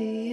The